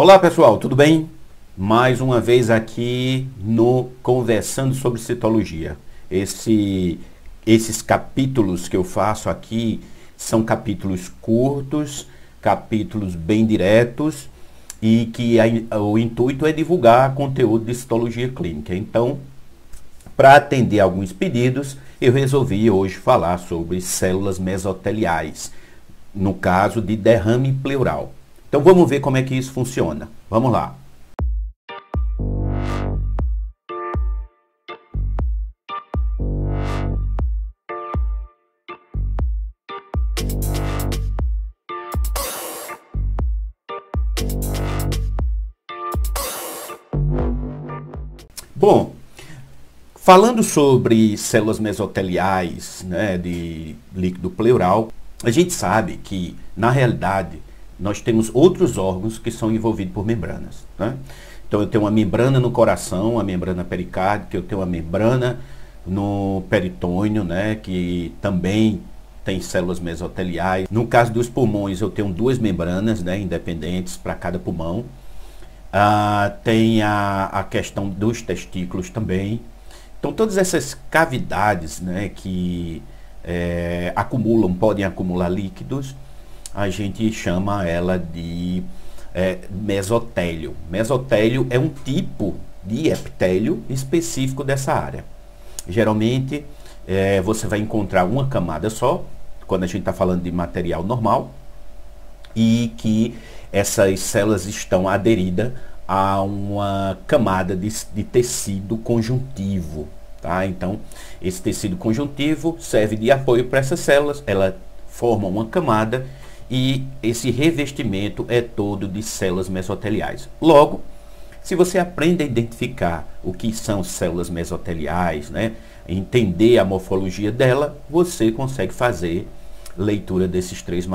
Olá pessoal, tudo bem? Mais uma vez aqui no Conversando sobre Citologia. Esse, esses capítulos que eu faço aqui são capítulos curtos, capítulos bem diretos e que a, o intuito é divulgar conteúdo de citologia clínica. Então, para atender alguns pedidos, eu resolvi hoje falar sobre células mesoteliais, no caso de derrame pleural. Então vamos ver como é que isso funciona. Vamos lá. Bom, falando sobre células mesoteliais né, de líquido pleural, a gente sabe que, na realidade, nós temos outros órgãos que são envolvidos por membranas. Né? Então eu tenho uma membrana no coração, a membrana pericárdica, eu tenho uma membrana no peritônio, né, que também tem células mesoteliais. No caso dos pulmões, eu tenho duas membranas né, independentes para cada pulmão. Ah, tem a, a questão dos testículos também. Então todas essas cavidades né, que é, acumulam, podem acumular líquidos, a gente chama ela de é, mesotélio. Mesotélio é um tipo de epitélio específico dessa área. Geralmente é, você vai encontrar uma camada só, quando a gente está falando de material normal, e que essas células estão aderidas a uma camada de, de tecido conjuntivo. Tá? Então, esse tecido conjuntivo serve de apoio para essas células, ela forma uma camada e esse revestimento é todo de células mesoteliais. Logo, se você aprende a identificar o que são células mesoteliais, né, entender a morfologia dela, você consegue fazer leitura desses três,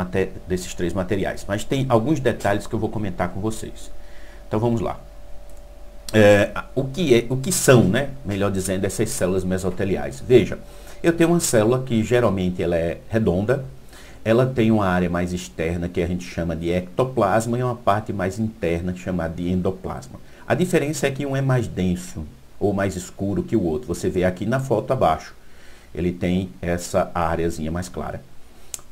desses três materiais. Mas tem alguns detalhes que eu vou comentar com vocês. Então vamos lá. É, o, que é, o que são, né, melhor dizendo, essas células mesoteliais? Veja, eu tenho uma célula que geralmente ela é redonda, ela tem uma área mais externa que a gente chama de ectoplasma e uma parte mais interna chamada de endoplasma. A diferença é que um é mais denso ou mais escuro que o outro. Você vê aqui na foto abaixo. Ele tem essa áreazinha mais clara.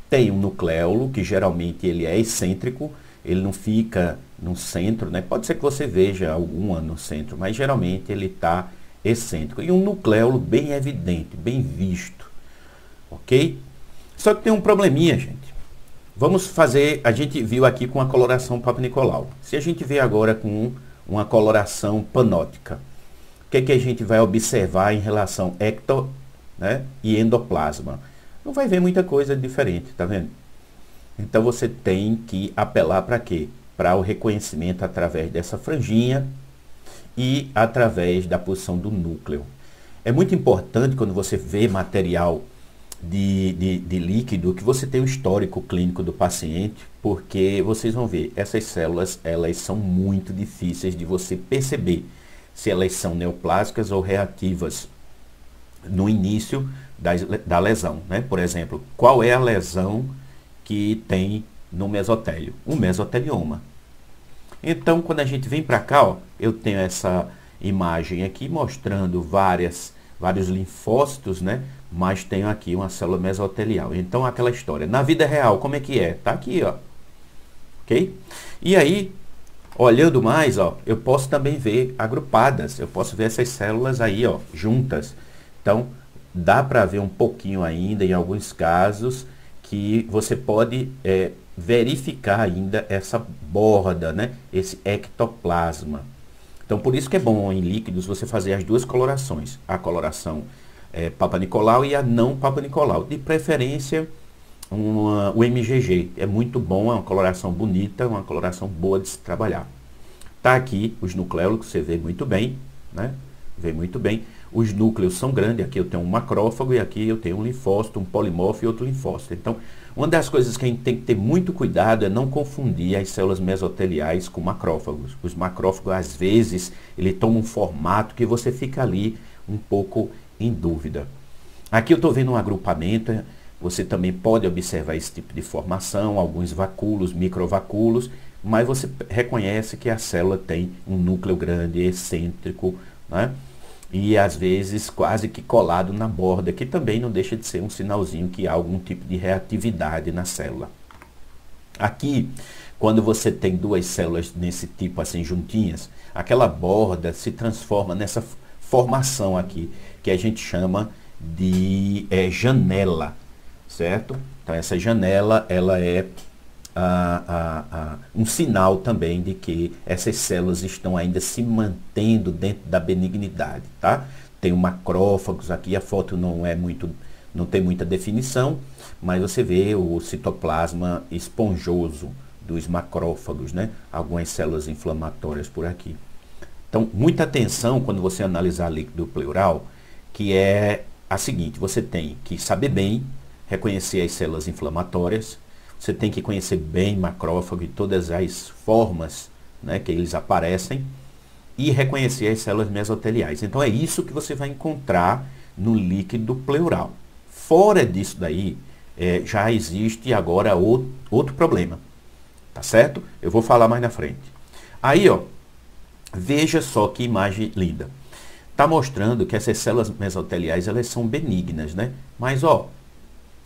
Tem um nucleolo, que geralmente ele é excêntrico, ele não fica no centro, né? Pode ser que você veja alguma no centro, mas geralmente ele está excêntrico. E um nucleolo bem evidente, bem visto. Ok? Só que tem um probleminha, gente. Vamos fazer, a gente viu aqui com a coloração Papa Nicolau. Se a gente vê agora com uma coloração panótica, o que, é que a gente vai observar em relação ecto né, e endoplasma? Não vai ver muita coisa diferente, tá vendo? Então você tem que apelar para quê? Para o reconhecimento através dessa franjinha e através da posição do núcleo. É muito importante quando você vê material de, de, de líquido que você tem o histórico clínico do paciente, porque vocês vão ver, essas células elas são muito difíceis de você perceber se elas são neoplásicas ou reativas no início da, da lesão. Né? Por exemplo, qual é a lesão que tem no mesotélio? O mesotelioma. Então, quando a gente vem para cá, ó, eu tenho essa imagem aqui mostrando várias, vários linfócitos, né? Mas tenho aqui uma célula mesotelial. Então, aquela história. Na vida real, como é que é? Tá aqui, ó. Ok? E aí, olhando mais, ó, eu posso também ver agrupadas. Eu posso ver essas células aí, ó, juntas. Então, dá para ver um pouquinho ainda, em alguns casos, que você pode é, verificar ainda essa borda, né? Esse ectoplasma. Então, por isso que é bom em líquidos você fazer as duas colorações. A coloração é, Papa Nicolau e a não Papa Nicolau. De preferência, uma, o MGG. É muito bom, é uma coloração bonita, uma coloração boa de se trabalhar. Tá aqui os nucleolos, você vê muito bem, né? Vê muito bem. Os núcleos são grandes, aqui eu tenho um macrófago e aqui eu tenho um linfócito, um polimorfo e outro linfócito. Então, uma das coisas que a gente tem que ter muito cuidado é não confundir as células mesoteliais com macrófagos. Os macrófagos, às vezes, ele toma um formato que você fica ali um pouco em dúvida. Aqui eu estou vendo um agrupamento, você também pode observar esse tipo de formação, alguns vacúolos, microvacúolos, mas você reconhece que a célula tem um núcleo grande, excêntrico, né? e às vezes quase que colado na borda, que também não deixa de ser um sinalzinho que há algum tipo de reatividade na célula. Aqui, quando você tem duas células nesse tipo assim juntinhas, aquela borda se transforma nessa formação aqui, que a gente chama de é, janela, certo? Então essa janela, ela é um sinal também de que essas células estão ainda se mantendo dentro da benignidade, tá? Tem o macrófagos aqui, a foto não é muito, não tem muita definição, mas você vê o citoplasma esponjoso dos macrófagos, né? Algumas células inflamatórias por aqui. Então, muita atenção quando você analisar líquido pleural, que é a seguinte, você tem que saber bem reconhecer as células inflamatórias, você tem que conhecer bem macrófago e todas as formas né, que eles aparecem e reconhecer as células mesoteliais. Então é isso que você vai encontrar no líquido pleural. Fora disso daí, é, já existe agora outro, outro problema. Tá certo? Eu vou falar mais na frente. Aí, ó, veja só que imagem linda. Está mostrando que essas células mesoteliais elas são benignas, né? Mas, ó,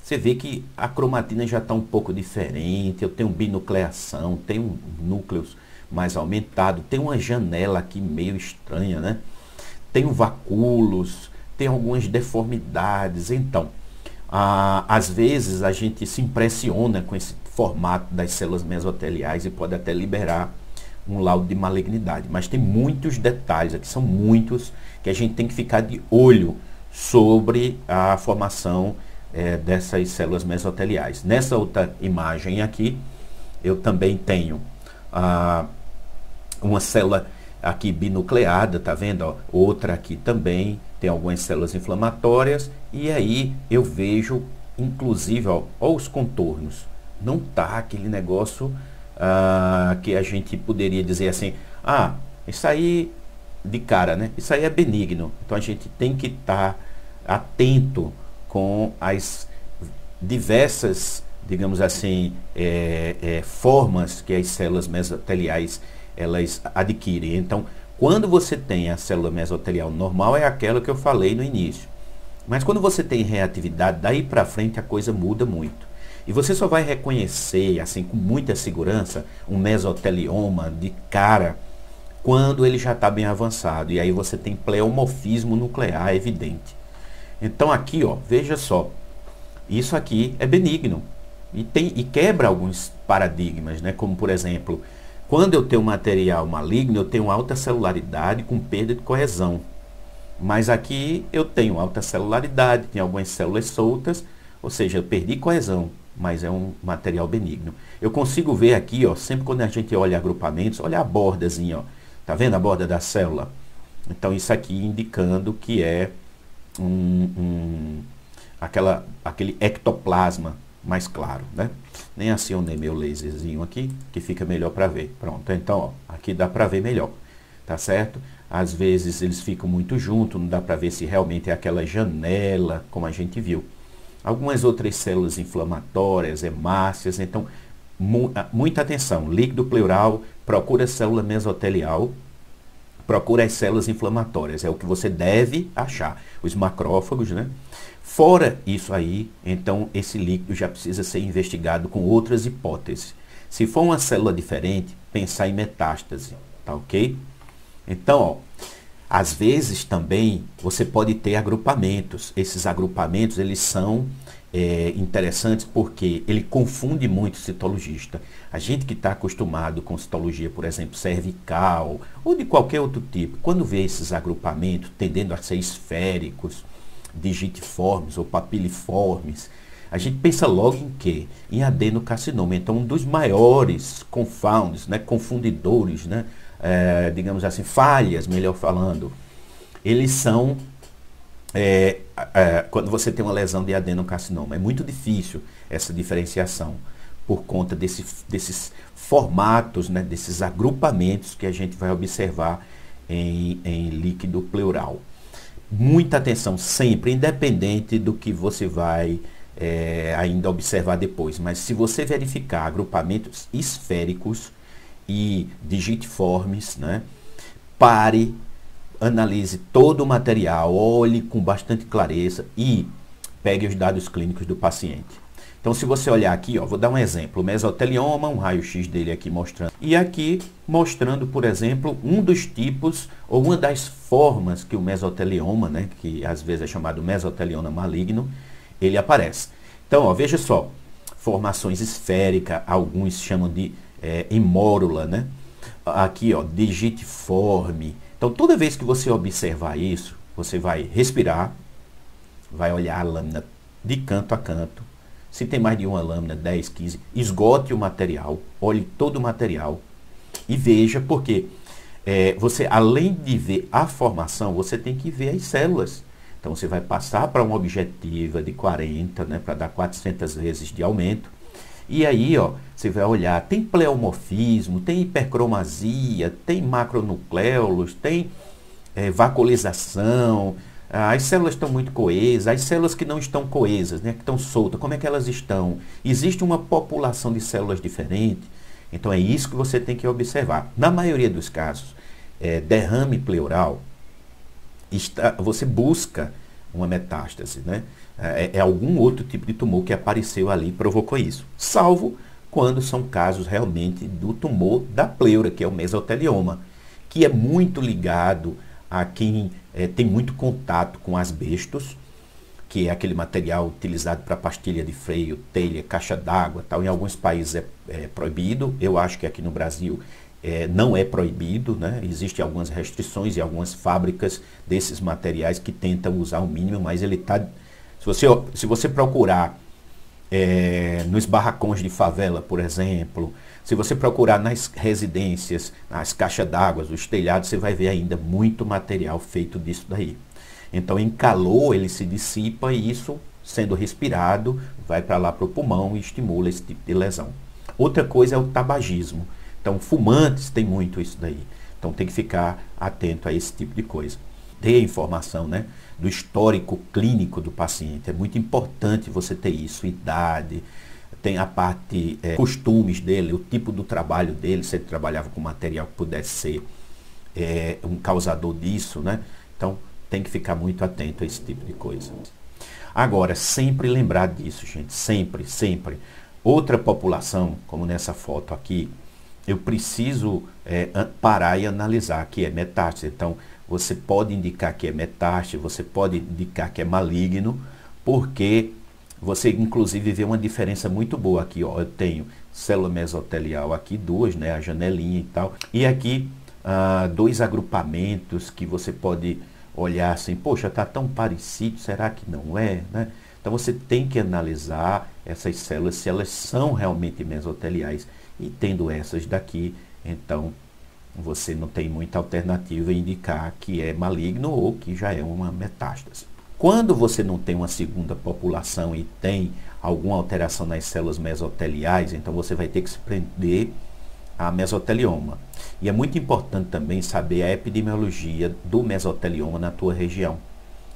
você vê que a cromatina já está um pouco diferente, eu tenho binucleação, tenho núcleos mais aumentados, tem uma janela aqui meio estranha, né? Tenho vacúolos, tem algumas deformidades. Então, às vezes a gente se impressiona com esse formato das células mesoteliais e pode até liberar um laudo de malignidade. Mas tem muitos detalhes aqui, são muitos, que a gente tem que ficar de olho sobre a formação é, dessas células mesoteliais. Nessa outra imagem aqui, eu também tenho ah, uma célula aqui binucleada, tá vendo? Ó? Outra aqui também tem algumas células inflamatórias e aí eu vejo, inclusive, ó, ó os contornos. Não tá aquele negócio ah, que a gente poderia dizer assim, ah, isso aí de cara, né? Isso aí é benigno. Então a gente tem que estar tá atento com as diversas, digamos assim, é, é, formas que as células mesoteliais elas adquirem. Então, quando você tem a célula mesotelial normal, é aquela que eu falei no início. Mas quando você tem reatividade, daí para frente a coisa muda muito. E você só vai reconhecer, assim, com muita segurança, um mesotelioma de cara quando ele já está bem avançado. E aí você tem pleomorfismo nuclear evidente. Então aqui, ó, veja só, isso aqui é benigno e, tem, e quebra alguns paradigmas, né? como por exemplo, quando eu tenho material maligno, eu tenho alta celularidade com perda de coesão. Mas aqui eu tenho alta celularidade, tem algumas células soltas, ou seja, eu perdi coesão, mas é um material benigno. Eu consigo ver aqui, ó, sempre quando a gente olha agrupamentos, olha a bordazinha, ó. Tá vendo a borda da célula? Então isso aqui indicando que é um, um, aquela, aquele ectoplasma mais claro, né? Nem nem meu laserzinho aqui, que fica melhor para ver. Pronto, então, ó, aqui dá para ver melhor, tá certo? Às vezes eles ficam muito juntos, não dá para ver se realmente é aquela janela, como a gente viu. Algumas outras células inflamatórias, hemácias, então, mu ah, muita atenção. Líquido pleural, procura célula mesotelial, procura as células inflamatórias, é o que você deve achar. Os macrófagos, né? Fora isso aí, então esse líquido já precisa ser investigado com outras hipóteses. Se for uma célula diferente, pensar em metástase, tá ok? Então, ó, às vezes também você pode ter agrupamentos. Esses agrupamentos, eles são é, interessantes porque ele confunde muito o citologista. A gente que está acostumado com citologia, por exemplo, cervical ou de qualquer outro tipo, quando vê esses agrupamentos tendendo a ser esféricos, digitiformes ou papiliformes, a gente pensa logo em quê? Em adenocarcinoma. Então, um dos maiores confounds, né, confundidores, né, é, digamos assim, falhas, melhor falando, eles são é, é, quando você tem uma lesão de adenocarcinoma. É muito difícil essa diferenciação por conta desse, desses formatos, né, desses agrupamentos que a gente vai observar em, em líquido pleural. Muita atenção sempre, independente do que você vai é, ainda observar depois. Mas se você verificar agrupamentos esféricos, e digitiformes, né? Pare, analise todo o material, olhe com bastante clareza e pegue os dados clínicos do paciente. Então, se você olhar aqui, ó, vou dar um exemplo, mesotelioma, um raio-x dele aqui mostrando. E aqui mostrando, por exemplo, um dos tipos ou uma das formas que o mesotelioma, né, que às vezes é chamado mesotelioma maligno, ele aparece. Então, ó, veja só, formações esféricas, alguns chamam de é, imórula, né? Aqui, ó, digitiforme. Então, toda vez que você observar isso, você vai respirar, vai olhar a lâmina de canto a canto, se tem mais de uma lâmina, 10, 15, esgote o material, olhe todo o material e veja, porque é, você, além de ver a formação, você tem que ver as células. Então você vai passar para uma objetiva de 40, né, para dar 400 vezes de aumento. E aí, ó, você vai olhar, tem pleomorfismo, tem hipercromasia, tem macronucléolos, tem é, as células estão muito coesas, as células que não estão coesas, né, que estão soltas, como é que elas estão? Existe uma população de células diferente? Então é isso que você tem que observar. Na maioria dos casos, é, derrame pleural, está, você busca uma metástase, né? É, é, algum outro tipo de tumor que apareceu ali e provocou isso. Salvo quando são casos realmente do tumor da pleura, que é o mesotelioma, que é muito ligado a quem é, tem muito contato com asbestos, que é aquele material utilizado para pastilha de freio, telha, caixa d'água, tal. Em alguns países é, é, proibido. Eu acho que aqui no Brasil é, não é proibido, né? Existem algumas restrições e algumas fábricas desses materiais que tentam usar o mínimo, mas ele está. Se você, se você procurar é, nos barracões de favela, por exemplo, se você procurar nas residências, nas caixas d'água, os telhados, você vai ver ainda muito material feito disso daí. Então, em calor, ele se dissipa e isso, sendo respirado, vai para lá para o pulmão e estimula esse tipo de lesão. Outra coisa é o tabagismo. Então, fumantes tem muito isso daí. Então, tem que ficar atento a esse tipo de coisa. Dê informação, né? Do histórico clínico do paciente. É muito importante você ter isso, idade, tem a parte é, costumes dele, o tipo do trabalho dele, se ele trabalhava com material que pudesse ser é, um causador disso, né? Então tem que ficar muito atento a esse tipo de coisa. Agora, sempre lembrar disso, gente, sempre, sempre. Outra população, como nessa foto aqui, eu preciso é, parar e analisar que é metástase. Então, você pode indicar que é metástase, você pode indicar que é maligno, porque você inclusive vê uma diferença muito boa aqui, ó. Eu tenho célula mesotelial aqui, duas, né? A janelinha e tal. E aqui ah, dois agrupamentos que você pode olhar assim, poxa, tá tão parecido, será que não é, né? Então você tem que analisar essas células se elas são realmente mesoteliais. E tendo essas daqui, então você não tem muita alternativa em indicar que é maligno ou que já é uma metástase. Quando você não tem uma segunda população e tem alguma alteração nas células mesoteliais, então você vai ter que se prender a mesotelioma. E é muito importante também saber a epidemiologia do mesotelioma na tua região.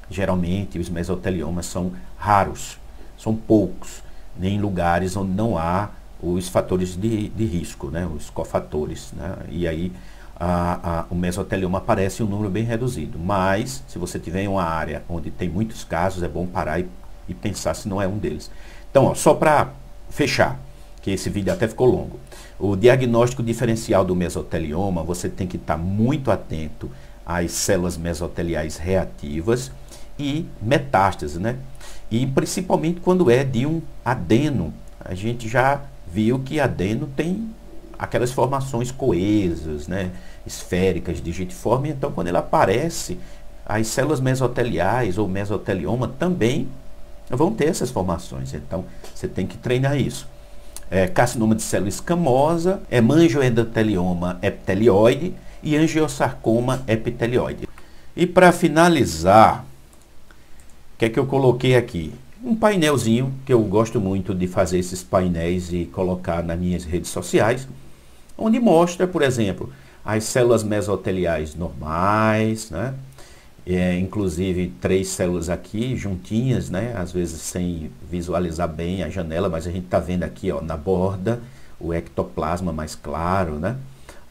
Geralmente os mesoteliomas são raros, são poucos, em lugares onde não há os fatores de, de risco, né, os cofatores. Né? E aí a, a, o mesotelioma aparece em um número bem reduzido. Mas, se você tiver uma área onde tem muitos casos, é bom parar e, e pensar se não é um deles. Então, ó, só para fechar, que esse vídeo até ficou longo. O diagnóstico diferencial do mesotelioma, você tem que estar tá muito atento às células mesoteliais reativas e metástases, né? E principalmente quando é de um adeno. A gente já viu que adeno tem aquelas formações coesas, né? esféricas, digitiforme, então quando ele aparece, as células mesoteliais ou mesotelioma também vão ter essas formações. Então você tem que treinar isso. É, carcinoma de célula escamosa, hemangioendotelioma epitelioide e angiosarcoma epitelioide. E para finalizar, o que é que eu coloquei aqui? Um painelzinho, que eu gosto muito de fazer esses painéis e colocar nas minhas redes sociais, onde mostra, por exemplo, as células mesoteliais normais, né? É, inclusive três células aqui juntinhas, né? Às vezes sem visualizar bem a janela, mas a gente está vendo aqui ó, na borda o ectoplasma mais claro, né?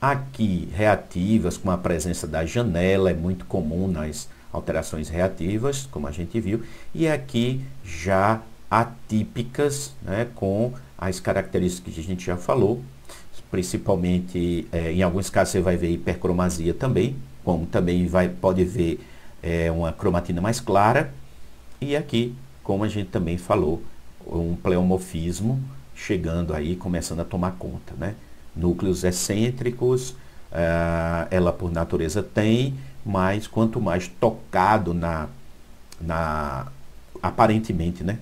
Aqui, reativas com a presença da janela, é muito comum nas alterações reativas, como a gente viu. E aqui já atípicas, né, com as características que a gente já falou, principalmente é, em alguns casos você vai ver hipercromasia também, como também vai, pode ver é, uma cromatina mais clara, e aqui, como a gente também falou, um pleomorfismo chegando aí, começando a tomar conta, né? Núcleos excêntricos, uh, ela por natureza tem, mas quanto mais tocado na, na aparentemente, né?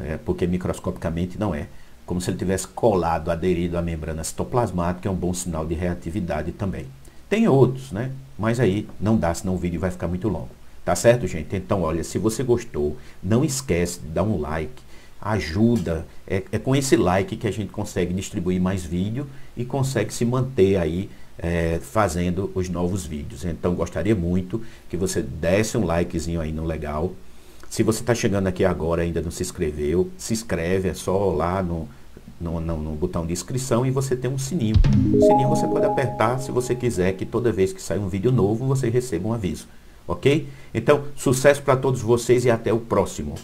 É, porque microscopicamente não é. Como se ele tivesse colado, aderido à membrana citoplasmática, é um bom sinal de reatividade também. Tem outros, né? Mas aí não dá, senão o vídeo vai ficar muito longo. Tá certo, gente? Então, olha, se você gostou, não esquece de dar um like, ajuda. É, é com esse like que a gente consegue distribuir mais vídeo e consegue se manter aí é, fazendo os novos vídeos. Então, gostaria muito que você desse um likezinho aí no legal. Se você está chegando aqui agora e ainda não se inscreveu, se inscreve, é só lá no, no, no, no, botão de inscrição e você tem um sininho. O sininho você pode apertar se você quiser que toda vez que sair um vídeo novo você receba um aviso ok? Então, sucesso para todos vocês e até o próximo.